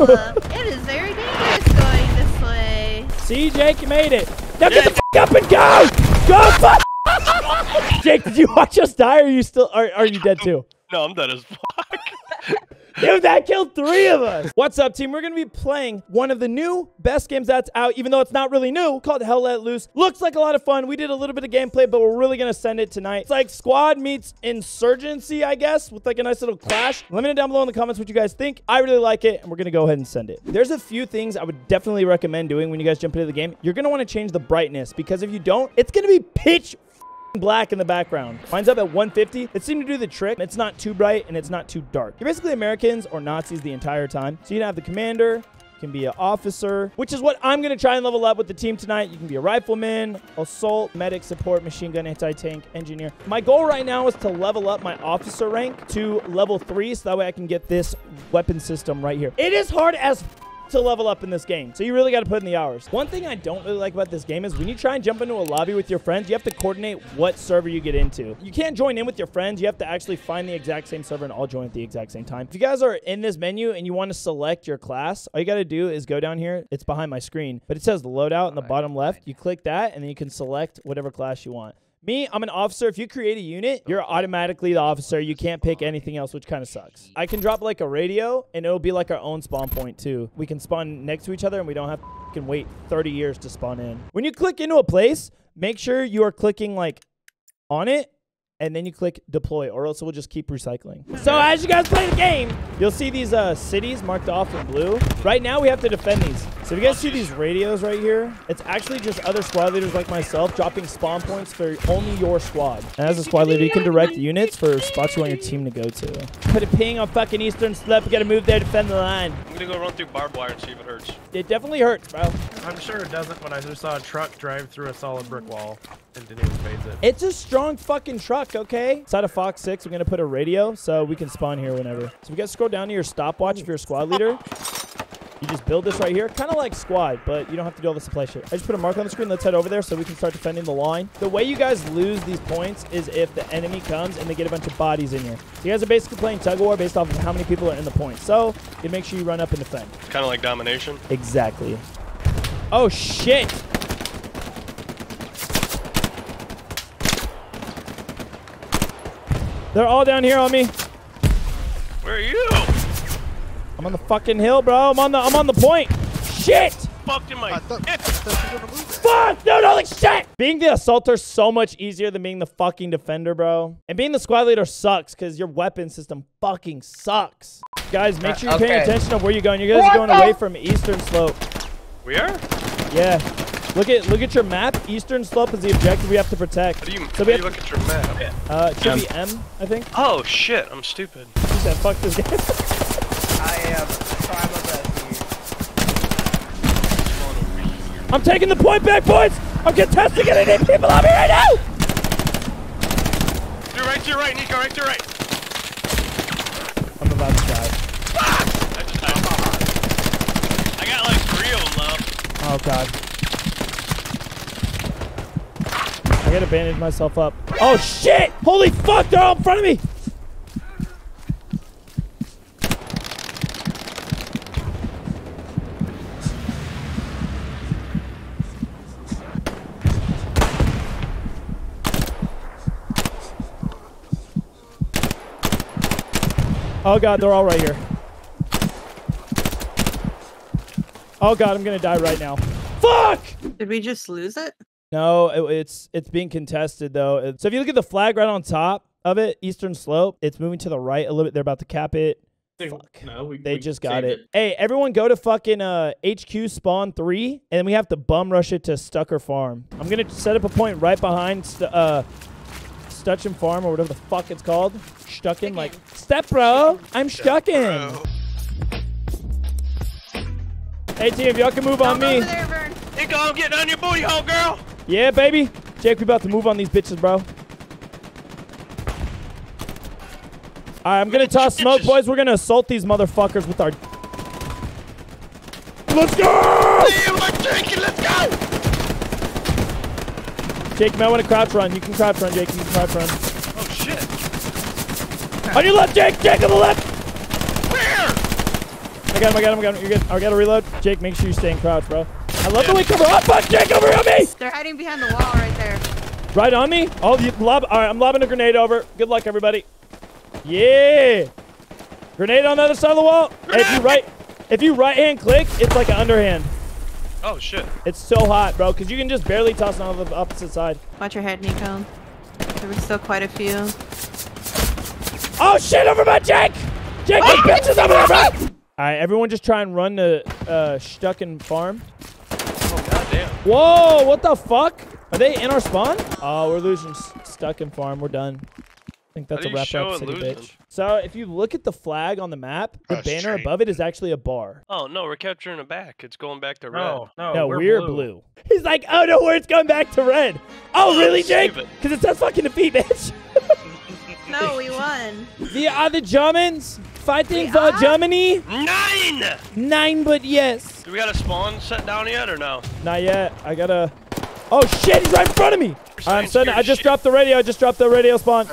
uh, it is very dangerous going this way. See, Jake, you made it. Now get the f up and go! Go, fuck! Jake, did you watch us die, or are you still, are, are you dead too? No, I'm dead as fuck. Dude, that killed three of us. What's up, team? We're going to be playing one of the new best games that's out, even though it's not really new, called Hell Let Loose. Looks like a lot of fun. We did a little bit of gameplay, but we're really going to send it tonight. It's like squad meets insurgency, I guess, with like a nice little clash. Let me know down below in the comments what you guys think. I really like it, and we're going to go ahead and send it. There's a few things I would definitely recommend doing when you guys jump into the game. You're going to want to change the brightness, because if you don't, it's going to be pitch black in the background. Mine's up at 150. It seemed to do the trick. It's not too bright and it's not too dark. You're basically Americans or Nazis the entire time. So you can have the commander, can be an officer, which is what I'm going to try and level up with the team tonight. You can be a rifleman, assault, medic, support, machine gun, anti-tank, engineer. My goal right now is to level up my officer rank to level 3 so that way I can get this weapon system right here. It is hard as to level up in this game. So you really got to put in the hours. One thing I don't really like about this game is when you try and jump into a lobby with your friends, you have to coordinate what server you get into. You can't join in with your friends. You have to actually find the exact same server and all join at the exact same time. If you guys are in this menu and you want to select your class, all you got to do is go down here. It's behind my screen, but it says loadout in the bottom left. You click that and then you can select whatever class you want. Me, I'm an officer. If you create a unit, you're automatically the officer. You can't pick anything else, which kind of sucks. I can drop like a radio, and it'll be like our own spawn point too. We can spawn next to each other, and we don't have to wait 30 years to spawn in. When you click into a place, make sure you are clicking like on it and then you click deploy or else we'll just keep recycling. So as you guys play the game, you'll see these uh, cities marked off in blue. Right now we have to defend these. So if you guys see these radios right here, it's actually just other squad leaders like myself dropping spawn points for only your squad. And as a squad leader, you can direct units for spots you want your team to go to. Put a ping on fucking Eastern Slope. You gotta move there, defend the line. I'm gonna go run through barbed wire and see if it hurts. It definitely hurts, bro. I'm sure it doesn't when I just saw a truck drive through a solid brick wall and didn't even phase it. It's a strong fucking truck, okay? Inside of Fox 6, we're going to put a radio so we can spawn here whenever. So we got to scroll down to your stopwatch if you're a squad leader. You just build this right here, kind of like squad, but you don't have to do all the supply shit. I just put a mark on the screen. Let's head over there so we can start defending the line. The way you guys lose these points is if the enemy comes and they get a bunch of bodies in here. So you guys are basically playing tug of war based off of how many people are in the point. So you make sure you run up and defend. Kind of like domination. Exactly. Oh, shit. They're all down here on me. Where are you? I'm on the fucking hill, bro. I'm on the I'm on the point. Shit! Fucked in my I thought, I thought you were gonna. Fuck! Dude, holy shit! Being the assaulter is so much easier than being the fucking defender, bro. And being the squad leader sucks because your weapon system fucking sucks. Guys, make sure you're paying attention of where you're going. You guys are going away from Eastern Slope. We are? Yeah. Look at look at your map. Eastern Slope is the objective we have to protect. How do you, So how we do you look at your map? Uh, it should be M, I think. Oh shit, I'm stupid. He said, fuck this game. I am trying my. I'm taking the point back, boys! I'm contesting it. I need people on me right now! To your right, to your right, Nico, right to your right. I'm about to die. I just died. I got like three of them left. Oh, God. I gotta bandage myself up. Oh, shit! Holy fuck, they're all in front of me! Oh god, they're all right here. Oh god, I'm gonna die right now. Fuck! Did we just lose it? No, it, it's it's being contested though. So if you look at the flag right on top of it, Eastern Slope, it's moving to the right a little bit. They're about to cap it. Fuck. No, we, They we just got saved it. Hey, everyone go to fucking uh, HQ spawn three, and then we have to bum rush it to Stucker Farm. I'm gonna set up a point right behind St- uh, Stutchen Farm or whatever the fuck it's called. Stucken, like step bro. I'm Stucken. Hey team, if y'all can move on Don't go me. there, Vern. Nico, I'm getting on your booty hole, girl. Yeah, baby. Jake, we about to move on these bitches, bro. All right, I'm gonna toss smoke, boys. We're gonna assault these motherfuckers with our. Let's go! Damn, I'm drinking, let's go. Jake, you might want to crouch run. You can crouch run, Jake. You can crouch run. Oh shit. On your left, Jake. Jake on the left. Where? I I got him, I got him, I got him. You're good. I gotta reload. Jake, make sure you stay in crouch, bro. I love the way cover. Oh, fuck, Jake, over on me! They're hiding behind the wall right there. Right on me? Oh, you lob. All right, I'm lobbing a grenade over. Good luck, everybody. Yeah. Grenade on the other side of the wall. Hey, if you right, if you right hand click, it's like an underhand. Oh shit. It's so hot, bro, because you can just barely toss it on the opposite side. Watch your head, Nico. There were still quite a few. Oh shit, over my Jake! Jake, the bitches over there, bro! All right, everyone, just try and run the uh, Stucken farm. Oh goddamn. Whoa, what the fuck? Are they in our spawn? Oh, we're losing S- Stucken farm. We're done. I think that's a wrap up, city losing? bitch. So if you look at the flag on the map, the Oh, banner straight. above it is actually a bar. Oh no, we're capturing it back. It's going back to red. No, no, No, we're, we're, blue. He's like, oh no, where it's going back to red. Oh, oh really, Jake? Because it says fucking defeat, bitch. No, we won. the uh, other Germans fighting We for are? Germany. Nine. Nine, but yes. Do we got a spawn set down yet or no? Not yet. I gotta. Oh shit, he's right in front of me. I'm saying setting. I just shit. dropped the radio. I just dropped the radio spawn.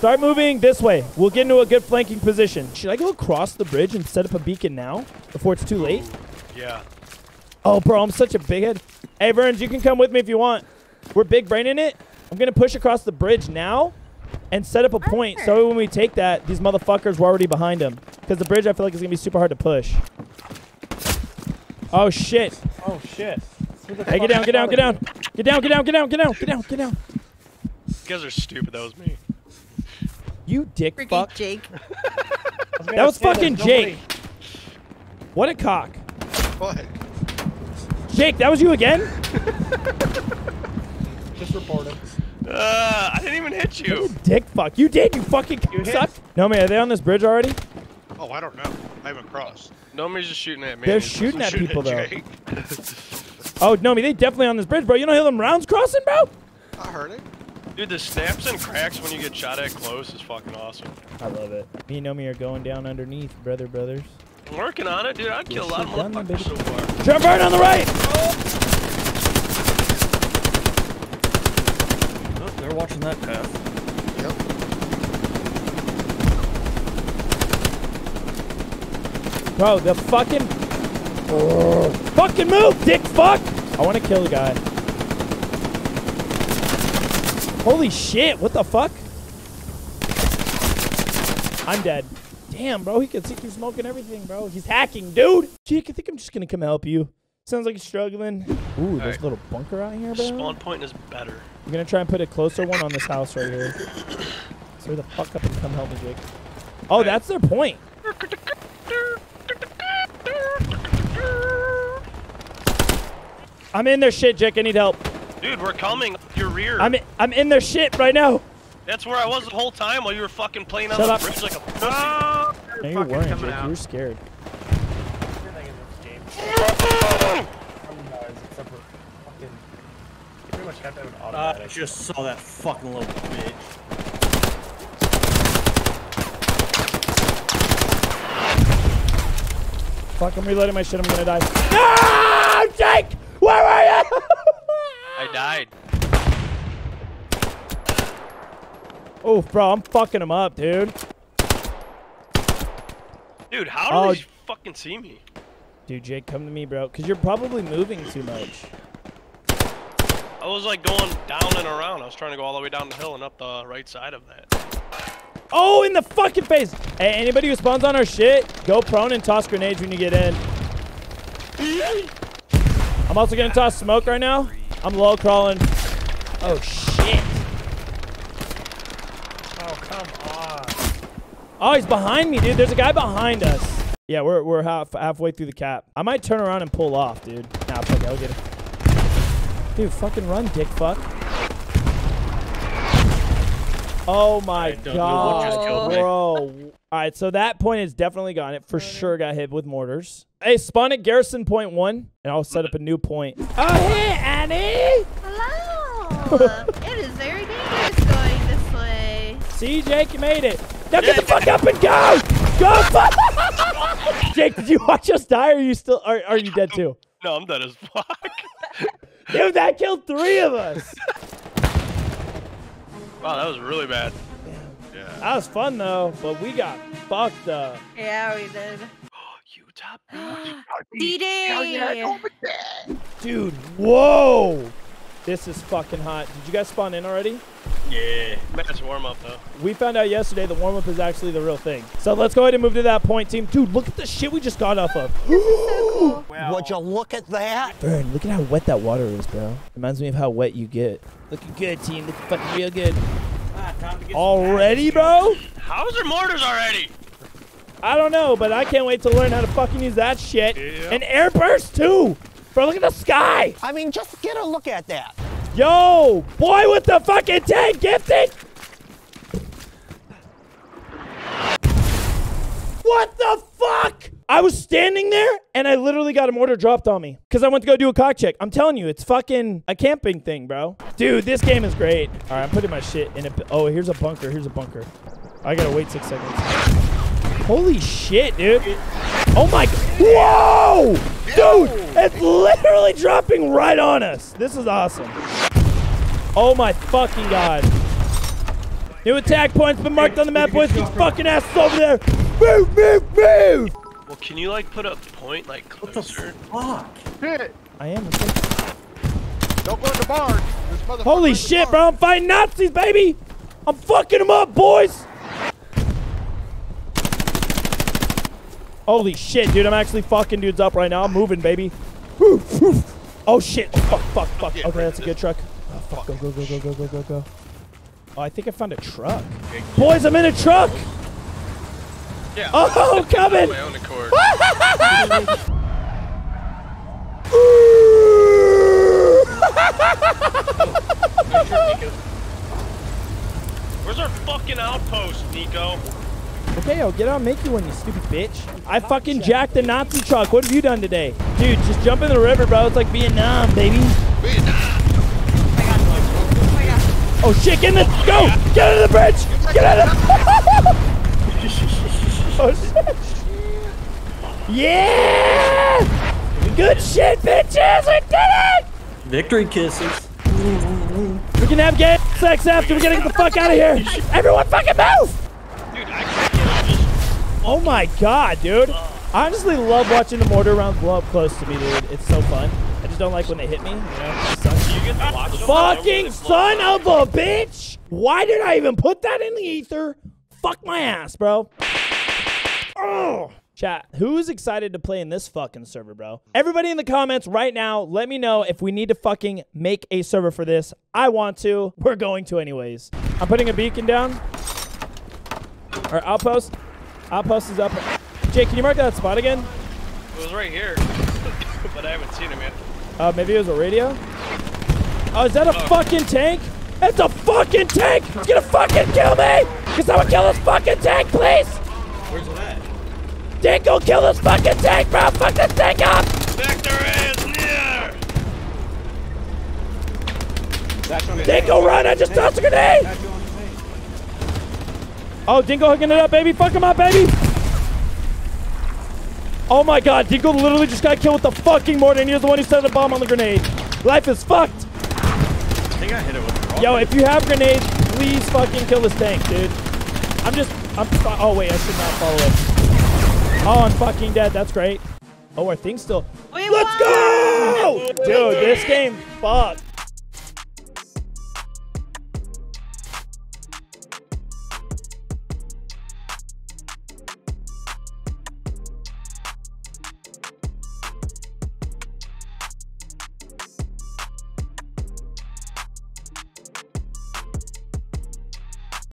Start moving this way. We'll get into a good flanking position. Should I go across the bridge and set up a beacon now before it's too late? Yeah. Oh, bro, I'm such a big head. Hey, Verns, you can come with me if you want. We're big braining it. I'm gonna push across the bridge now and set up a point so when we take that, these motherfuckers were already behind them. Because the bridge, I feel like, is gonna be super hard to push. Oh shit. Oh shit. Hey, get down, get down, get down. Get down, get down, get down, get down, get down, get down. You guys are stupid. That was me. You dick Freaky fuck. Jake. That was fucking Jake. What a cock. What? Jake, that was you again? Just reported. Uh, I didn't even hit you. Dick fuck. You did, you fucking You suck. No, man, are they on this bridge already? Oh, I don't know. I haven't crossed. Nobody's just shooting at me. They're shooting at Shooting people, though. Jake. Oh, no, me, they definitely on this bridge, bro. You don't hear them rounds crossing, bro? I heard it. Dude, the snaps and cracks when you get shot at close is fucking awesome. I love it. Me and Nomi are going down underneath, brother, brothers. I'm working on it, dude. I'd kill a lot of shit done, then, motherfuckers so far. Trevor Burn on the right! Oh, they're watching that path. Yep. Bro, the fucking... Oh, fucking move, dick fuck! I want to kill the guy. Holy shit, what the fuck? I'm dead. Damn, bro, he can see through smoke and everything, bro. He's hacking, dude! Jake, I think I'm just gonna come help you. Sounds like you're struggling. Ooh, there's Alright. a little bunker out here, bro. Spawn point is better. I'm gonna try and put a closer one on this house right here. So the fuck up and come help me, Jake. Oh, that's their point. I'm in their shit, Jake. I need help. Dude, we're coming. Your rear. I'm in, I'm in their shit right now. That's where I was the whole time while you were fucking playing on Shut the bridge like a pussy. Oh, No, you're fucking worrying, coming Jake. out. You're scared. Everything in this game. Otherwise, except for fucking. You pretty much have to have an I automatic. just saw that fucking little bitch. Fuck, I'm reloading my shit. I'm gonna die. No, ah, Jake! Where are you? I died. Oh, bro, I'm fucking him up, dude. Dude, how do Oh. they fucking see me? Dude, Jake, come to me, bro. Because you're probably moving too much. I was like going down and around. I was trying to go all the way down the hill and up the right side of that. Oh, in the fucking face. Hey, anybody who spawns on our shit, go prone and toss grenades when you get in. I'm also gonna toss smoke right now. I'm low crawling. Oh shit. Oh, come on. Oh, he's behind me, dude. There's a guy behind us. Yeah, we're we're half halfway through the cap. I might turn around and pull off, dude. Nah, fuck it, I'll get him. Dude, fucking run, dick fuck. Oh my don't know what just god, bro. All right, so that point is definitely gone. It for sure got hit with mortars. Hey, spawn at garrison point one, and I'll set up a new point. Oh, hey, Annie. Hello. it is very dangerous going this way. See, Jake, you made it. Now get the fuck up and go. Go, fuck. Jake, did you watch us die, or are you still? Are, are you dead too? No, I'm dead as fuck. Dude, that killed three of us. wow, that was really bad. Yeah. That was fun though, but we got fucked up. Yeah, we did. Utah. Stop being DD. Dude, whoa. This is fucking hot. Did you guys spawn in already? Yeah. Match warm up though. We found out yesterday the warm-up is actually the real thing. So let's go ahead and move to that point, team. Dude, look at the shit we just got off of. Wow. Would you look at that? Burn, look at how wet that water is, bro. Reminds me of how wet you get. Looking good, team. Looking fucking real good. Ah, time to get some Already, bro? How's there mortars already? I don't know, but I can't wait to learn how to fucking use that shit. Yeah. And airburst too. Bro, look at the sky. I mean, just get a look at that. Yo, boy with the fucking tank gifted. What the fuck? I was standing there and I literally got a mortar dropped on me because I went to go do a cock check. I'm telling you, it's fucking a camping thing, bro. Dude, this game is great. All right, I'm putting my shit in a. Oh, here's a bunker. Here's a bunker. I gotta wait six seconds. Holy shit, dude. Oh my. Whoa! Dude, it's literally dropping right on us. This is awesome. Oh my fucking god. New attack points been marked on the map, boys. These fucking asses over there. Move, move, move. Well, can you like put a point like What the closer? fuck? Shit. I am. Don't go in the barn. This Holy in the shit, barn. bro. I'm fighting Nazis, baby. I'm fucking them up, boys. Holy shit, dude. I'm actually fucking dudes up right now. I'm moving, baby. Oh, shit. Oh, fuck, fuck, fuck. Okay, that's a good truck. Oh, ah, fuck. Go, go, go, go, go, go, go, go. Oh, I think I found a truck. Boys, I'm in a truck. Yeah. Oh, coming. My own accord. Where's our fucking outpost, Nico? Okay, I'll get on, make you one, you stupid bitch. I fucking jacked the Nazi truck. What have you done today? Dude, just jump in the river, bro. It's like Vietnam, baby. Vietnam! Oh shit, get in the go! Get out of the bridge! Get under the Oh shit. Yeah! Good shit, bitches! We did it! Victory kisses. We can have gay sex after we gotta get the fuck out of here! Everyone fucking move! Oh my god, dude. I honestly love watching the mortar rounds blow up close to me, dude. It's so fun. I just don't like when they hit me. You know, you get to watch them Fucking son of a bitch! Why did I even put that in the ether? Fuck my ass, bro. Oh. Chat, who's excited to play in this fucking server, bro? Everybody in the comments right now, let me know if we need to fucking make a server for this. I want to. We're going to anyways. I'm putting a beacon down. Our outpost. Outpost is up. Jake, can you mark that spot again? It was right here, but I haven't seen him yet. Uh, maybe it was a radio? Oh, is that a fucking tank? It's a fucking tank! It's gonna fucking kill me! Can someone kill this fucking tank, please? Where's it at? Dinko, kill this fucking tank, bro! Fuck this tank up! Victor is near! Dinko, run! I just tossed a grenade! Oh, Dinko hooking it up, baby! Fuck him up, baby! Oh my god, Dinko literally just got killed with the fucking mortar, and he was the one who set the bomb on the grenade. Life is fucked! I think I hit it with a Yo, if you have grenades, please fucking kill this tank, dude. I'm just, I'm, fu- oh wait, I should not follow it. Oh, I'm fucking dead. That's great. Oh, our thing's still. We Let's won! go! Dude, this game fucked.